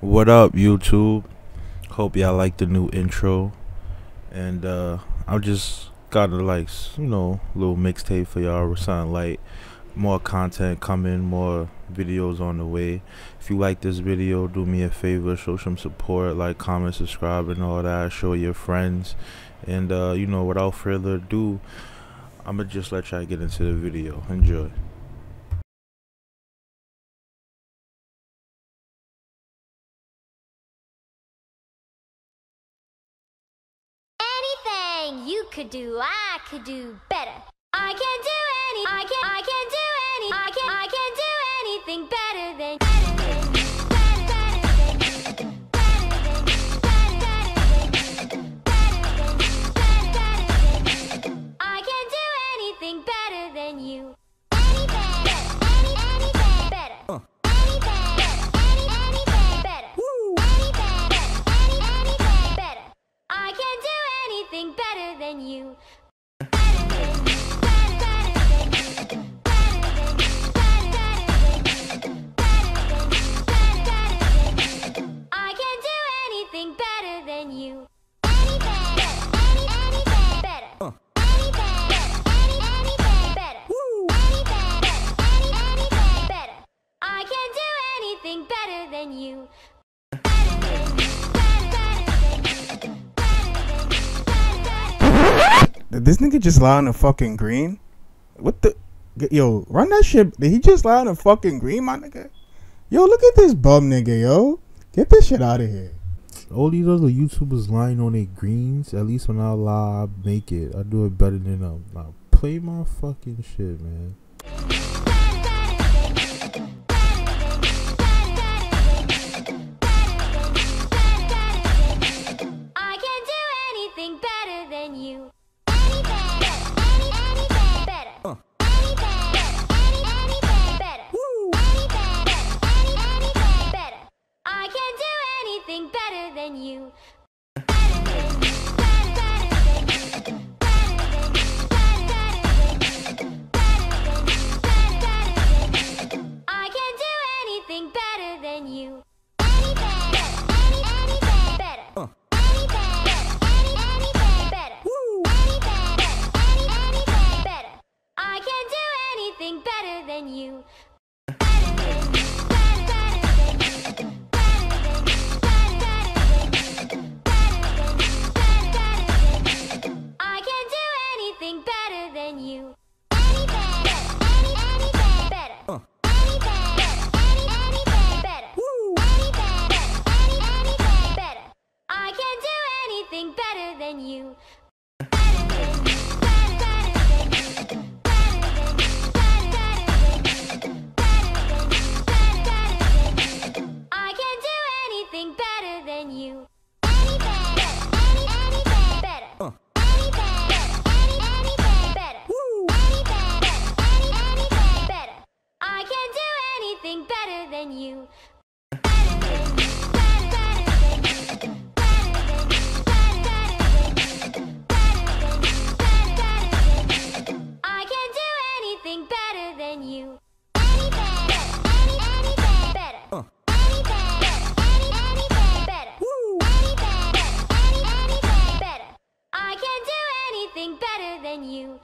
What up, YouTube? Hope y'all like the new intro. And uh, I'm just got a like, you know, little mixtape for y'all, Rasan Light. More content coming, more videos on the way. If you like this video, do me a favor, show some support, like, comment, subscribe, and all that. Show your friends. And, uh, you know, without further ado, I'ma just let y'all get into the video. Enjoy. Anything you could do, I could do better. I can do any, I can, I can do any, I can, I can do anything better Did this nigga just lie on the fucking green? What the? Yo, run that shit. Did he just lie on the fucking green, my nigga? Yo, look at this bum nigga, yo. Get this shit out of here. All these other YouTubers lying on their greens. At least when I lie, I make it. I do it better than them. Now play my fucking shit, man. I can do anything better than you. Than you. I can do anything better than you. Anything, any, anything better. Anything, any, anything better. Anything, any, anything better. I can do anything better than you. Anything better than you. Better than you. Better. Better. Any, anything better. I can do anything better than you.